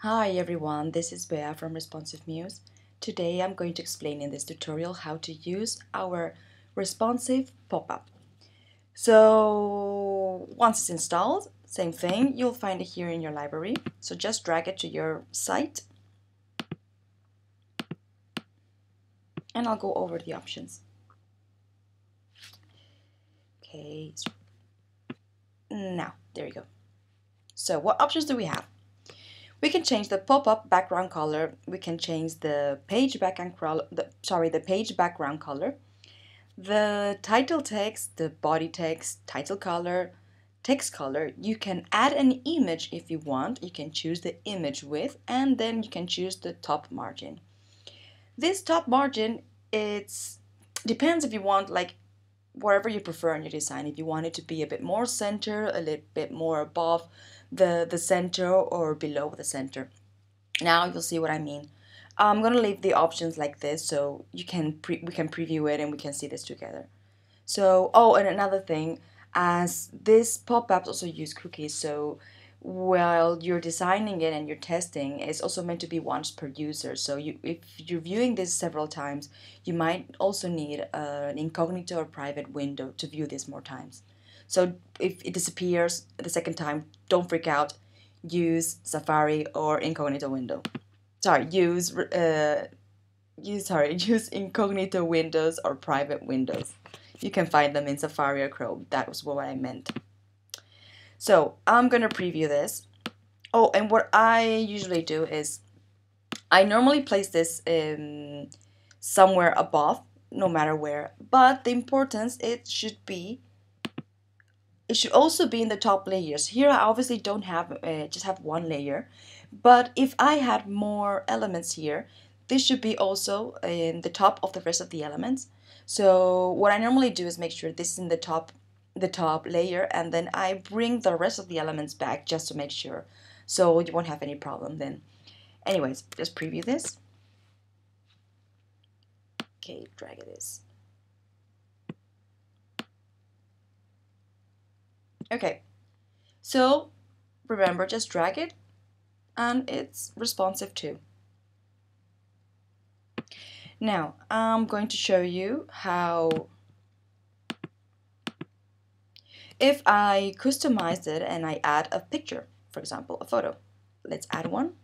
Hi everyone, this is Bea from Responsive Muse. Today I'm going to explain in this tutorial how to use our responsive pop-up. So once it's installed, same thing, you'll find it here in your library. So just drag it to your site and I'll go over the options. Okay, now there you go. So what options do we have? We can change the pop-up background color. We can change the page background color. Sorry, the page background color. The title text, the body text, title color, text color. You can add an image if you want. You can choose the image width, and then you can choose the top margin. This top margin, it's depends if you want like whatever you prefer in your design. If you want it to be a bit more center, a little bit more above the, the center or below the center. Now you'll see what I mean. I'm gonna leave the options like this so you can we can preview it and we can see this together. So, oh, and another thing, as this pop-ups also use cookies, so while you're designing it and you're testing, it's also meant to be once per user. So you, if you're viewing this several times, you might also need uh, an incognito or private window to view this more times. So if it disappears the second time, don't freak out. Use Safari or incognito window. Sorry, use uh, use sorry, use incognito windows or private windows. You can find them in Safari or Chrome. That was what I meant. So I'm gonna preview this. Oh, and what I usually do is I normally place this in somewhere above, no matter where. But the importance it should be it should also be in the top layers. Here I obviously don't have, uh, just have one layer. But if I had more elements here, this should be also in the top of the rest of the elements. So what I normally do is make sure this is in the top the top layer and then I bring the rest of the elements back just to make sure. So you won't have any problem then. Anyways just preview this. Okay drag this okay. So remember just drag it and it's responsive too. Now I'm going to show you how if I customize it and I add a picture, for example, a photo, let's add one.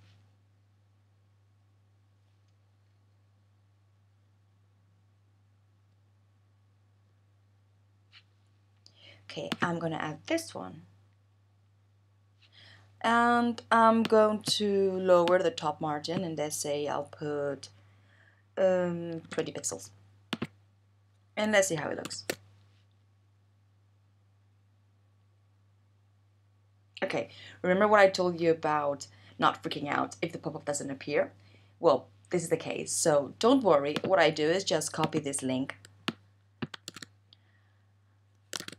Okay, I'm gonna add this one. And I'm going to lower the top margin and let's say I'll put um, 20 pixels. And let's see how it looks. Okay, remember what I told you about not freaking out if the pop-up doesn't appear? Well, this is the case, so don't worry. What I do is just copy this link.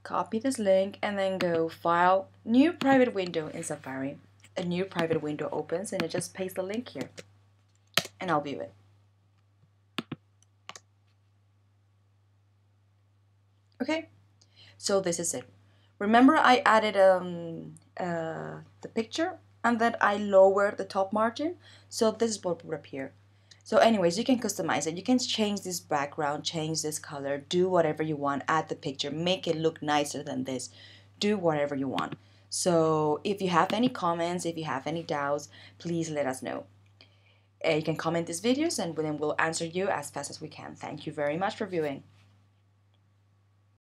Copy this link and then go File, New Private Window in Safari. A new private window opens and I just paste the link here. And I'll view it. Okay, so this is it. Remember I added um, uh, the picture and then I lower the top margin. So this is what would appear. So anyways you can customize it. You can change this background change this color do whatever you want add the picture. Make it look nicer than this. Do whatever you want. So if you have any comments if you have any doubts please let us know. Uh, you can comment these videos and then we'll answer you as fast as we can. Thank you very much for viewing